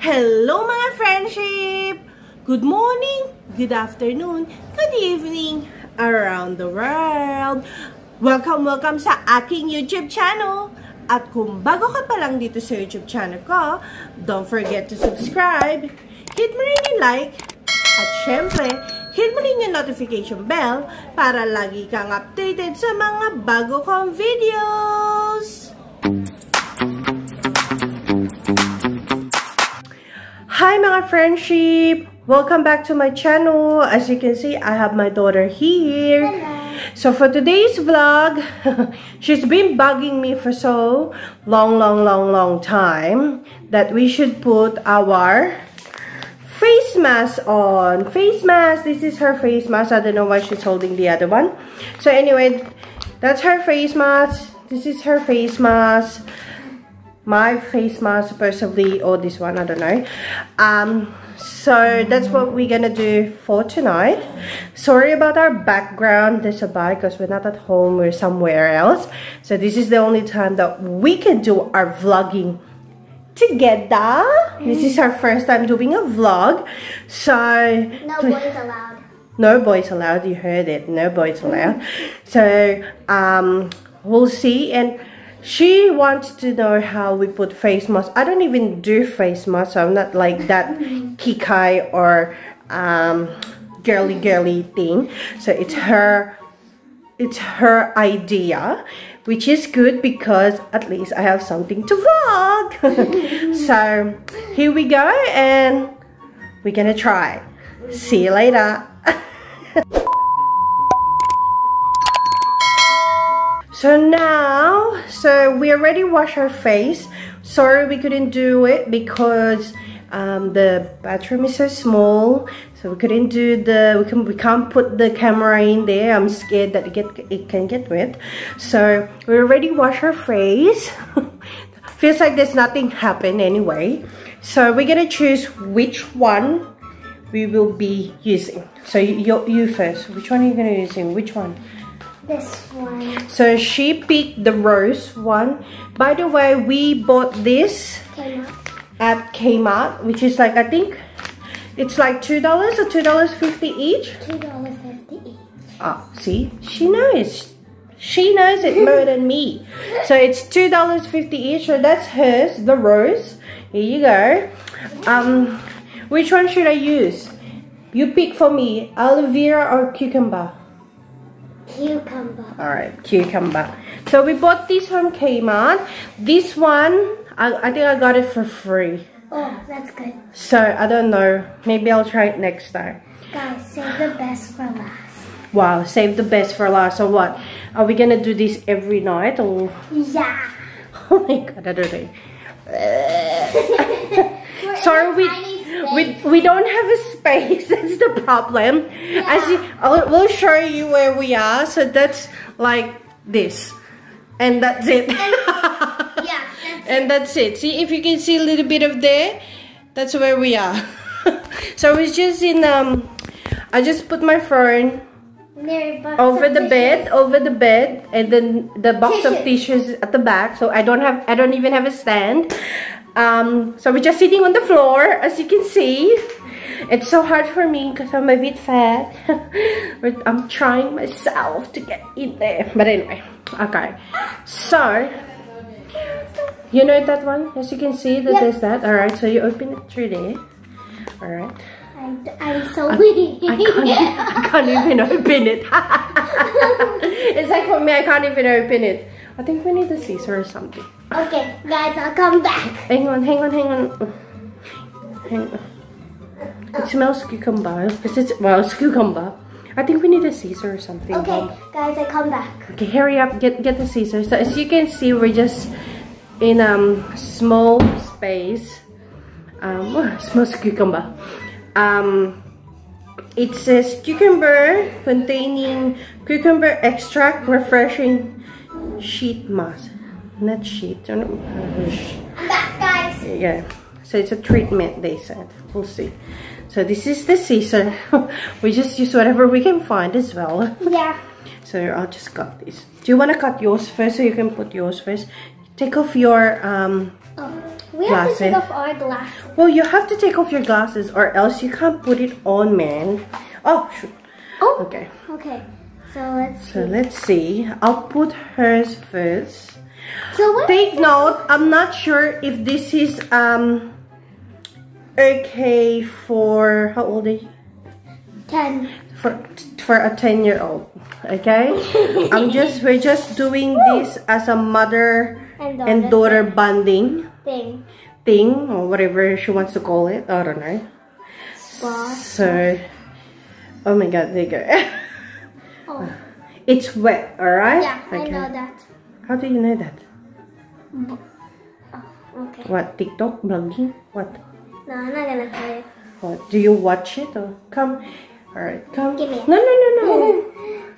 Hello mga friendship! Good morning, good afternoon, good evening, around the world! Welcome, welcome sa aking YouTube channel! At kung bago ka pa lang dito sa YouTube channel ko, don't forget to subscribe, hit mo rin yung like, at syempre, hit mo rin yung notification bell para lagi kang updated sa mga bago kong videos! Hi mga friendship! Welcome back to my channel. As you can see, I have my daughter here. Hello. So for today's vlog, she's been bugging me for so long, long, long, long time that we should put our face mask on. Face mask. This is her face mask. I don't know why she's holding the other one. So anyway, that's her face mask. This is her face mask my face mask supposedly or this one i don't know. Um so that's what we're gonna do for tonight. Sorry about our background. There's a bike because we're not at home we're somewhere else. So this is the only time that we can do our vlogging together. This is our first time doing a vlog. So No boys allowed. no boys allowed. You heard it. No boys allowed. So um we'll see. And she wants to know how we put face mask i don't even do face mask so i'm not like that kikay or um girly girly thing. So it's her it's her idea which is good because at least i have something to vlog. So here we go and we're gonna try. See you later So now, so we already washed our face. Sorry we couldn't do it because um, the bathroom is so small. So we couldn't do the, we, can, we can't put the camera in there. I'm scared that it, get, it can get wet. So we already washed our face. Feels like there's nothing happened anyway. So we're gonna choose which one we will be using. So you, you first. Which one are you gonna using? Which one? This one So she picked the rose one. By the way, we bought this came up. at Kmart, which is like I think it's like two dollars or two dollars fifty each. Two dollars fifty each. Ah, see, she knows. She knows it more than me. So it's two dollars fifty each. So that's hers, the rose. Here you go. Um, which one should I use? You pick for me, aloe vera or cucumber. Cucumber. Alright, cucumber. So we bought this from Kmart. This one, I, I think I got it for free. Oh, that's good. So I don't know. Maybe I'll try it next time. Guys, save the best for last. Wow, save the best for last. So what? Are we gonna do this every night or? Yeah. Oh my god, I don't know. Sorry, we we we don't have a space. That's the problem. As you, I'll, we'll show you where we are. So that's like this, and that's it. Yeah, that's and that's it. See if you can see a little bit of there. That's where we are. so it's just in um. I just put my phone over of the bed, over the bed, and then the box of Tissue. tissues at the back. So I don't have, I don't even have a stand. Um, so we're just sitting on the floor, as you can see. It's so hard for me because I'm a bit fat. but I'm trying myself to get in there. But anyway, okay. So you know that one, as you can see, that Yep. there's that. All right. So you open it through there. All right. I, I'm so weak. I can't, I can't even open it. it's like for me, I can't even open it. I think we need a scissor or something. okay, guys, I'll come back. Hang on, hang on, hang on. Hang on. It smells cucumber. Because it's, well, it's cucumber. I think we need a scissor or something. Okay, Mom. guys, I come back. Okay, hurry up. Get get the scissors. So as you can see, we're just in um small space. Um, oh, it smells cucumber. Um, it says cucumber containing cucumber extract refreshing sheet mask. Not sheet. Don't know. I'm back, guys. Yeah. So it's a treatment, they said. We'll see. So this is the scissor. we just use whatever we can find as well. Yeah. So I'll just cut this. Do you want to cut yours first so you can put yours first? Take off your um Oh, We have to take glasses. off our glasses. Well, you have to take off your glasses or else you can't put it on, man. Oh, shoot. Oh, Okay. okay. So let's So see. let's see. I'll put hers first. So what? Take note, I'm not sure if this is um okay for how old are you? Ten. For for a 10 year old. Okay? I'm just we're just doing this as a mother And and daughter bonding thing. thing or whatever she wants to call it. I don't know. Spa. So oh my god, there you go. Oh. it's wet, alright? Yeah, I know that. How do you know that? Oh, okay. What TikTok blogging? What? No, I'm not gonna tell you. What? Do you watch it or come? All right, come. Give me. No, no, no, no.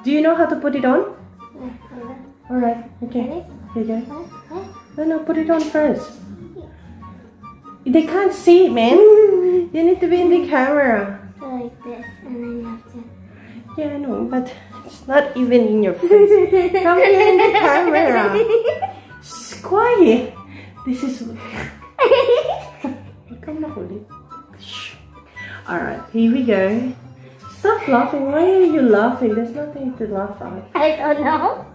Do you know how to put it on? All right. Okay. Ready? Here you go. No, no. Put it on first. They can't see, it, man. You need to be in the camera. Like this, and then you have to. Yeah, I know, but it's not even in your face. Come here in the camera. Shh, quiet. This is. Come na ulit. Shh. All right, here we go. Stop laughing. Why are you laughing? There's nothing to laugh at. I don't know.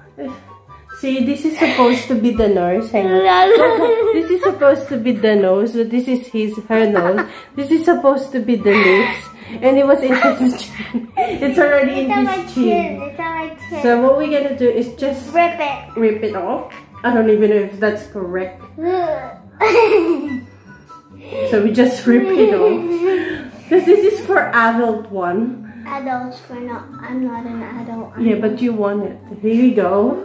See, this is supposed to be the nose. Hang on. This is supposed to be the nose, but this is his her nose. This is supposed to be the lips, and it was in his chin. It's already in It's my his chin. It's on my chin. So what we're gonna do is just Rip it. rip it off. I don't even know if that's correct. So we just rip it off. Because this is for adult one. Adults, we're not. I'm not an adult. I'm Yeah, but you want it. Here you go.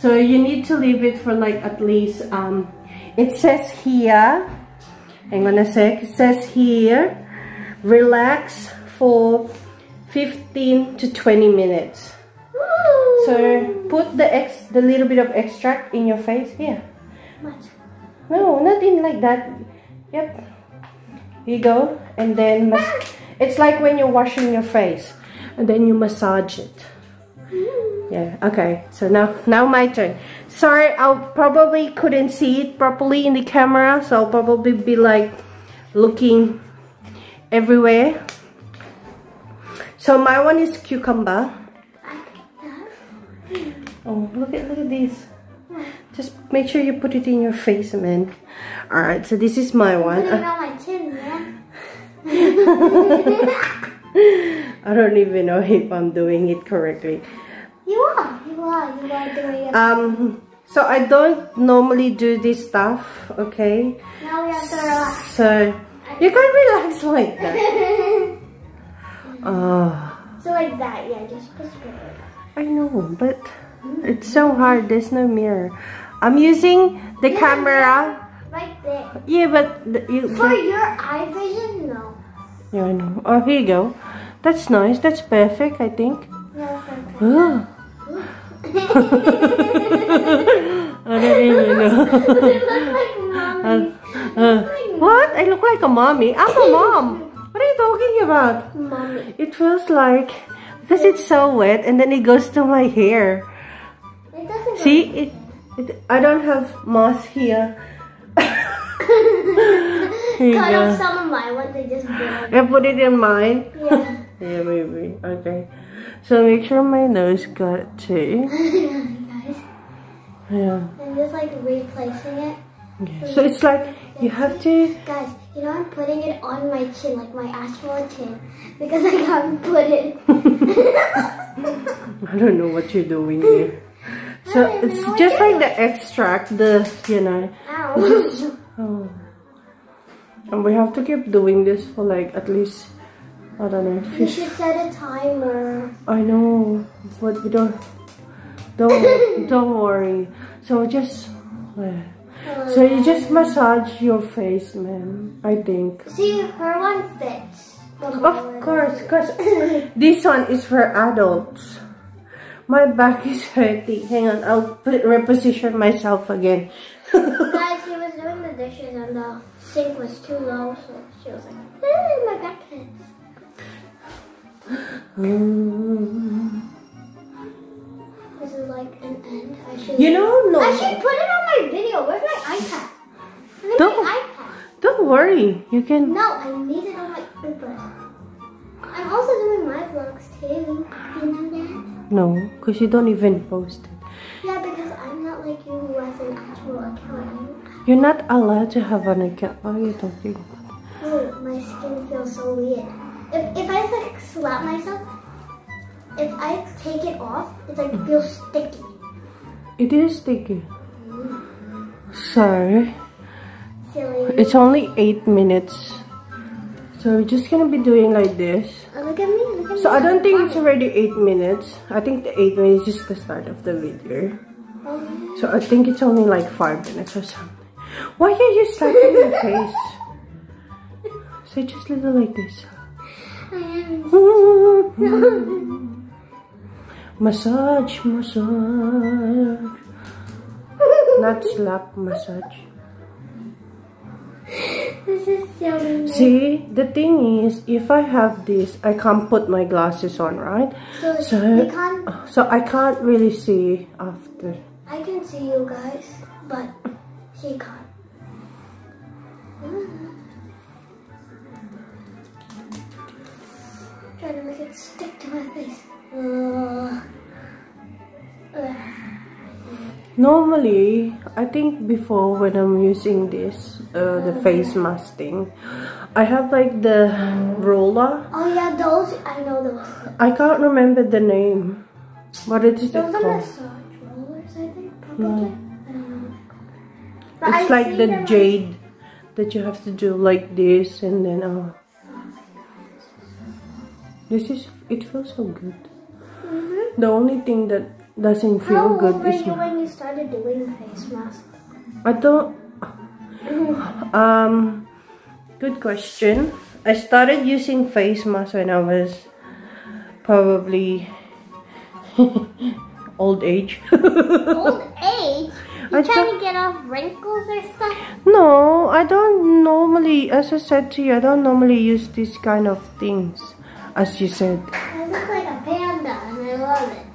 So you need to leave it for like at least um it says here hang on a sec. It says here relax for 15 to 20 minutes. So put the ex the little bit of extract in your face here. What? No, not in like that. Yep. Here you go. And then mas- ah! it's like when you're washing your face. And then you massage it. Yeah, okay. So now now my turn. Sorry, I probably couldn't see it properly in the camera, so I'll probably be like looking everywhere. So my one is cucumber. Oh, look at look at this. Just make sure you put it in your face, man. All right, so this is my one. Put it on my chin, man. I don't even know if I'm doing it correctly. You are. You are. You are doing it. Um, so I don't normally do this stuff, okay? now we have to relax. So you can relax like that. Oh, so like that, yeah. Just whisper it. I know, but it's so hard. There's no mirror. I'm using the Yeah, camera. Right there. Yeah, but the, you. For the- your eye vision, no. yeah, I know. Oh, here you go. That's nice. That's perfect. I think. No, okay. Oh, I don't even know. you look like mommy. Uh, what? I look like a mommy. I'm a mom. What are you talking about? Mommy. It feels like because it's so wet and then it goes to my hair. It doesn't. See, it. it I don't have moss here. Here Cut off some of and just build. I put it in mine. Yeah. Yeah, maybe. Okay. So make sure my nose got it too. Guys, Yeah. I'm just like replacing it. yeah. So it's like you have to. Guys, you know I'm putting it on my chin, like my actual chin, because I can't put it. I don't know what you're doing here. So I don't even it's just like the extract, the you know. Ow. Oh. And we have to keep doing this for like at least I don't know. you should set a timer. I know, but we don't. Don't don't worry. So just. uh, So you just massage your face, man. I think. See, her one fits. Of course, cause this one is for adults. My back is hurting. Hang on, I'll put, reposition myself again. Guys, she was doing the dishes and the sink was too low, so she was like, eh, my back hurts. Mm. Is like an end. I should. You know, no. I should put it on my video. Where's my iPad? I'm Don't- my iPad. Don't worry. You can. No, I need it on my iPad. I'm also doing my vlogs too. You know that? No, because you don't even post it. Yeah, because I'm not like you who has an actual account. You're not allowed to have an account. What are you talking about? Oh, my skin feels so weird. If, if I like slap myself, if I take it off, it's like feels sticky. It is sticky. Mm-hmm. So, Silly. it's only 8 minutes. So, we're just gonna be doing like this. Oh, look at me, look at me. So, I don't think it's already 8 minutes. I think the 8 minutes is just the start of the video. Oh, So, I think it's only like 5 minutes or something. Why are you slapping your face? So, just little like this. I am. massage, massage. Not slap, massage. this is. See, the thing is, if I have this, I can't put my glasses on, right? So, So, can't. so I can't really see after. I can see you guys, but he can't. Trying to make it stick to my face. Normally, I think before when I'm using this, uh, the face mask thing, I have like the roller. Oh yeah, those I know those. I can't remember the name. What it is it Those are massage rollers, I think, probably. I don't know. It's I like the jade that you have to do like this and then uh this is it feels so good. The only thing that doesn't feel How good old were is you when you started doing face masks? I don't um good question. I started using face mask when I was probably old age. Old age? You trying to get off wrinkles or stuff? No, I don't normally, as I said to you, I don't normally use these kind of things, as you said. I look like a panda and I love it.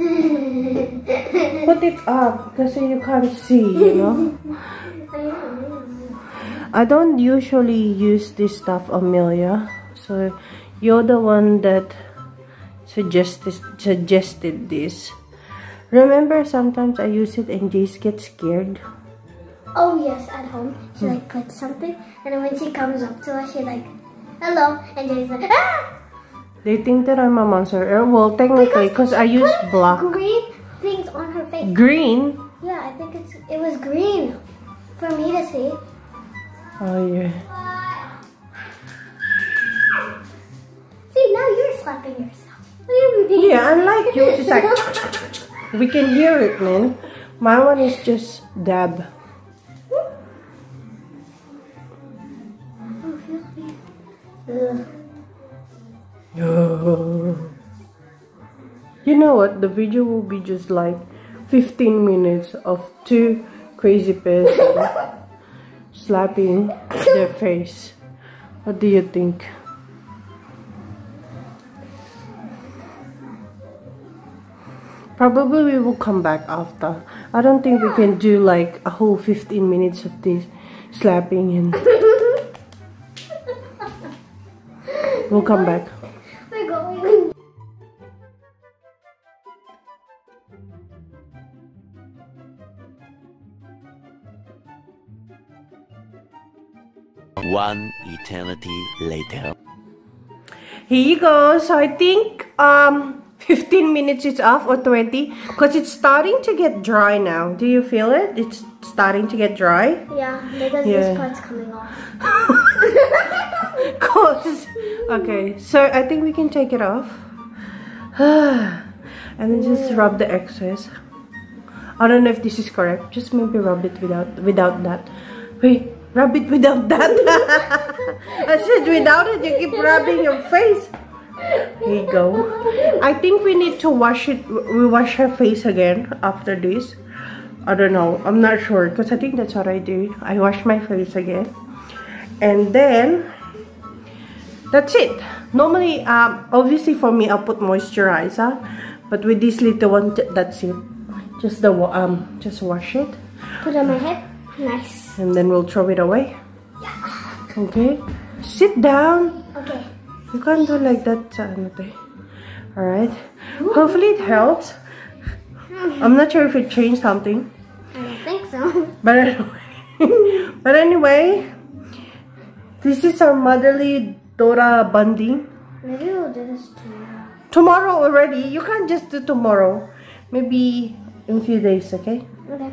Put it up because you can't see, you know. I don't usually use this stuff, Amelia. So you're the one that suggested suggested this. Remember, sometimes I use it and Jace gets scared. Oh yes, at home she like puts something, and when she comes up to us, she's like, "Hello," and Jay's like, "Ah!" They think that I'm a monster. Uh, Well, technically, because I use black. green things on her face. Green. Yeah, I think it's it was green for me to see. Oh yeah. See, now you're slapping yourself. You? Yeah, unlike you, it's like we can hear it, man. My one is just dab. Know what? The video will be just like 15 minutes of two crazy person slapping their face. What do you think? Probably we will come back after. I don't think we can do like a whole 15 minutes of this slapping and we'll come back. One eternity later. Here you go. So I think um 15 minutes is off or 20 because it's starting to get dry now. Do you feel it? It's starting to get dry. Yeah, because Yeah. this part's coming off. Cause okay, so I think we can take it off. and then just rub the excess. I don't know if this is correct. Just maybe rub it without without that. Wait, rub it without that. I said without it, you keep rubbing your face. Here you go. I think we need to wash it. We wash her face again after this. I don't know. I'm not sure because I think that's what I do. I wash my face again, and then that's it. Normally, um, obviously for me, I'll put moisturizer, but with this little one, that's it. Just the um, just wash it. Put on my head. Nice. And then we'll throw it away. Yeah. Okay? Sit down. Okay. You can't do like that sa ano te. Alright? Hopefully it helps. I'm not sure if it changed something. I don't think so. But anyway, but anyway, this is our motherly Dora Bundy. Maybe we'll do this tomorrow. Tomorrow already. You can't just do tomorrow. Maybe in a few days, okay? Okay.